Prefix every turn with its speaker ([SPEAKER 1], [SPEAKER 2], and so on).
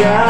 [SPEAKER 1] Yeah.